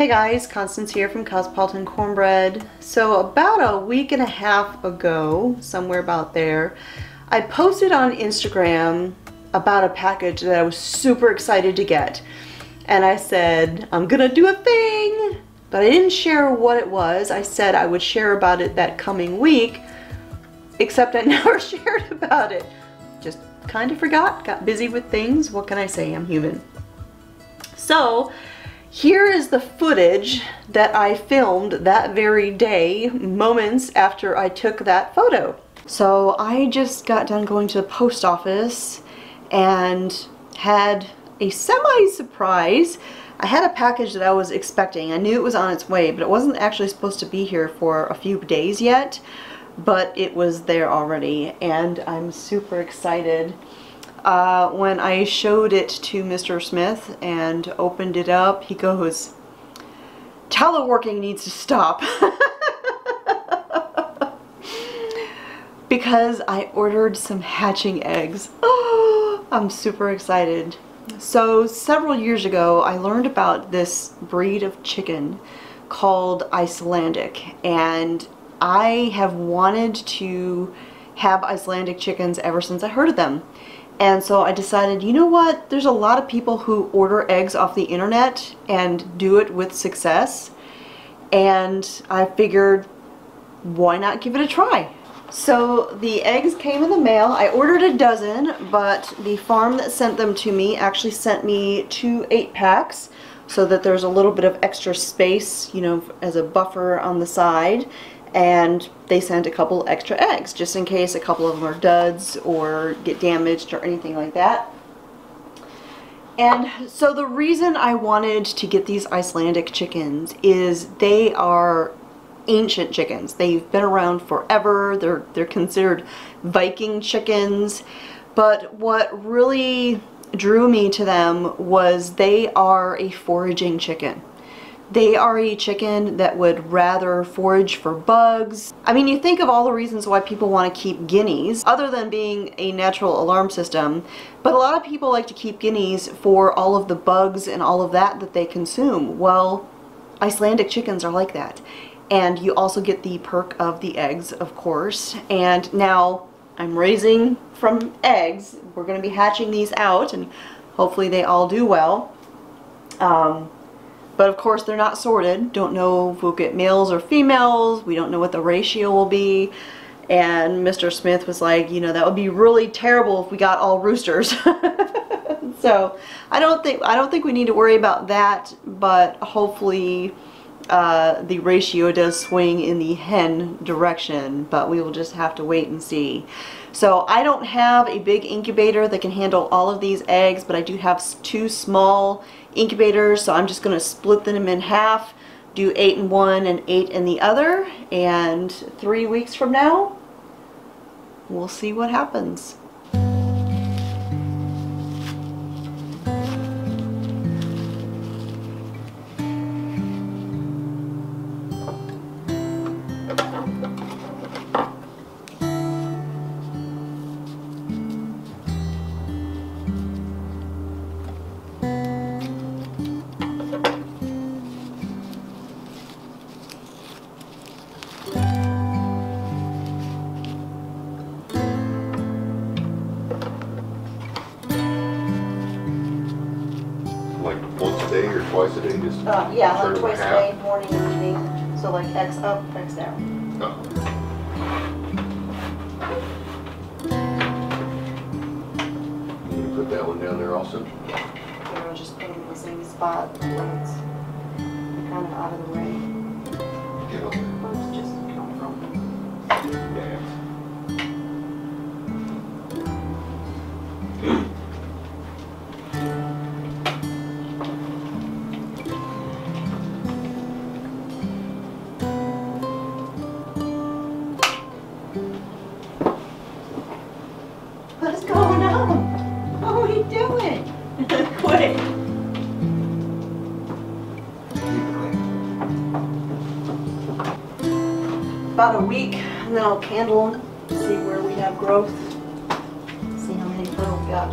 Hey guys, Constance here from Cosmopolitan Cornbread. So about a week and a half ago, somewhere about there, I posted on Instagram about a package that I was super excited to get. And I said, I'm gonna do a thing, but I didn't share what it was. I said I would share about it that coming week, except I never shared about it. Just kind of forgot, got busy with things. What can I say, I'm human. So, here is the footage that I filmed that very day, moments after I took that photo. So I just got done going to the post office and had a semi-surprise. I had a package that I was expecting. I knew it was on its way, but it wasn't actually supposed to be here for a few days yet, but it was there already, and I'm super excited. Uh, when I showed it to Mr. Smith and opened it up, he goes, teleworking needs to stop. because I ordered some hatching eggs. Oh, I'm super excited. So several years ago, I learned about this breed of chicken called Icelandic and I have wanted to have Icelandic chickens ever since I heard of them. And so I decided, you know what, there's a lot of people who order eggs off the internet and do it with success. And I figured, why not give it a try? So the eggs came in the mail. I ordered a dozen, but the farm that sent them to me actually sent me two eight packs so that there's a little bit of extra space, you know, as a buffer on the side and they sent a couple extra eggs just in case a couple of them are duds or get damaged or anything like that. And so the reason I wanted to get these Icelandic chickens is they are ancient chickens. They've been around forever. They're, they're considered Viking chickens. But what really drew me to them was they are a foraging chicken. They are a chicken that would rather forage for bugs. I mean, you think of all the reasons why people want to keep guineas, other than being a natural alarm system, but a lot of people like to keep guineas for all of the bugs and all of that that they consume. Well, Icelandic chickens are like that. And you also get the perk of the eggs, of course. And now I'm raising from eggs. We're going to be hatching these out and hopefully they all do well. Um, but of course they're not sorted. Don't know if we'll get males or females. We don't know what the ratio will be. And Mr. Smith was like, you know, that would be really terrible if we got all roosters. so I don't think I don't think we need to worry about that, but hopefully uh, the ratio does swing in the hen direction, but we will just have to wait and see. So I don't have a big incubator that can handle all of these eggs, but I do have two small incubators, so I'm just going to split them in half, do eight in one and eight in the other, and three weeks from now, we'll see what happens. Day or twice a day, just? Uh, yeah, like twice a half? day, morning and evening. So like X up, X down. Oh. You put that one down there also? You know, just put them in the same spot it's kind of out of the way. about a week, and then I'll candle them, see where we have growth, see how many little we got.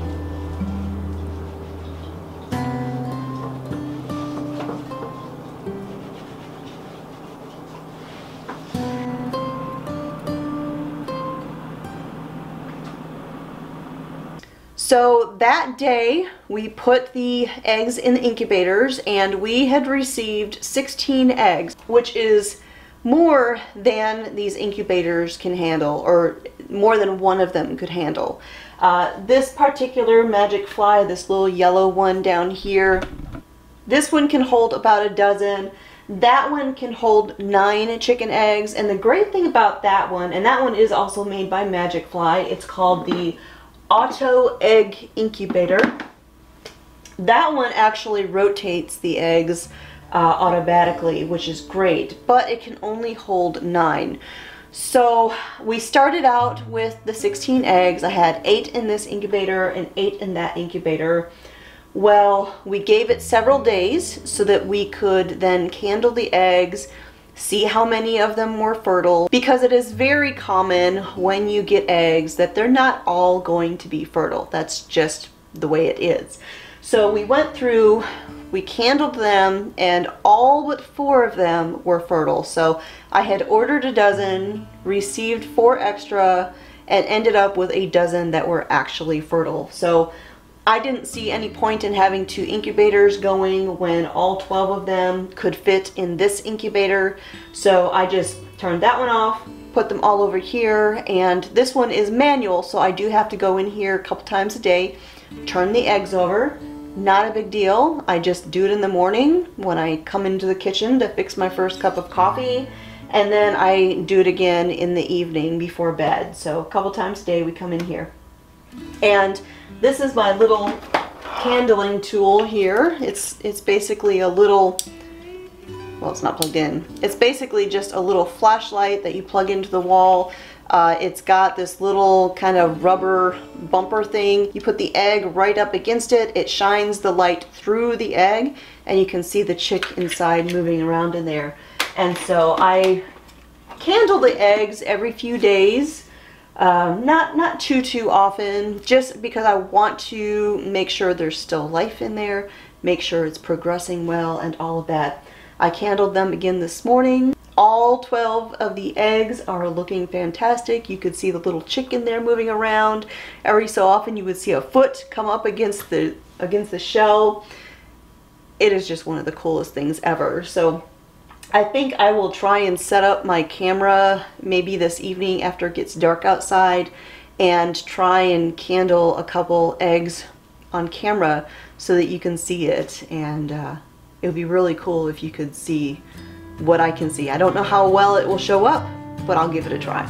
So that day we put the eggs in the incubators and we had received 16 eggs, which is more than these incubators can handle or more than one of them could handle. Uh, this particular magic fly, this little yellow one down here, this one can hold about a dozen. That one can hold nine chicken eggs. And the great thing about that one, and that one is also made by Magic Fly, it's called the Auto Egg Incubator. That one actually rotates the eggs uh, automatically, which is great, but it can only hold nine. So we started out with the 16 eggs. I had eight in this incubator and eight in that incubator. Well, we gave it several days so that we could then candle the eggs, see how many of them were fertile, because it is very common when you get eggs that they're not all going to be fertile. That's just the way it is. So we went through, we candled them, and all but four of them were fertile. So I had ordered a dozen, received four extra, and ended up with a dozen that were actually fertile. So I didn't see any point in having two incubators going when all 12 of them could fit in this incubator. So I just turned that one off, put them all over here, and this one is manual, so I do have to go in here a couple times a day, turn the eggs over. Not a big deal. I just do it in the morning when I come into the kitchen to fix my first cup of coffee. And then I do it again in the evening before bed. So a couple times a day we come in here. And this is my little candling tool here. It's, it's basically a little, well it's not plugged in. It's basically just a little flashlight that you plug into the wall. Uh, it's got this little kind of rubber bumper thing. You put the egg right up against it. It shines the light through the egg and you can see the chick inside moving around in there. And so I candle the eggs every few days um, not, not too, too often, just because I want to make sure there's still life in there, make sure it's progressing well and all of that. I candled them again this morning. All 12 of the eggs are looking fantastic. You could see the little chicken there moving around. Every so often you would see a foot come up against the, against the shell. It is just one of the coolest things ever. So I think I will try and set up my camera maybe this evening after it gets dark outside and try and candle a couple eggs on camera so that you can see it and uh, it would be really cool if you could see what I can see. I don't know how well it will show up, but I'll give it a try.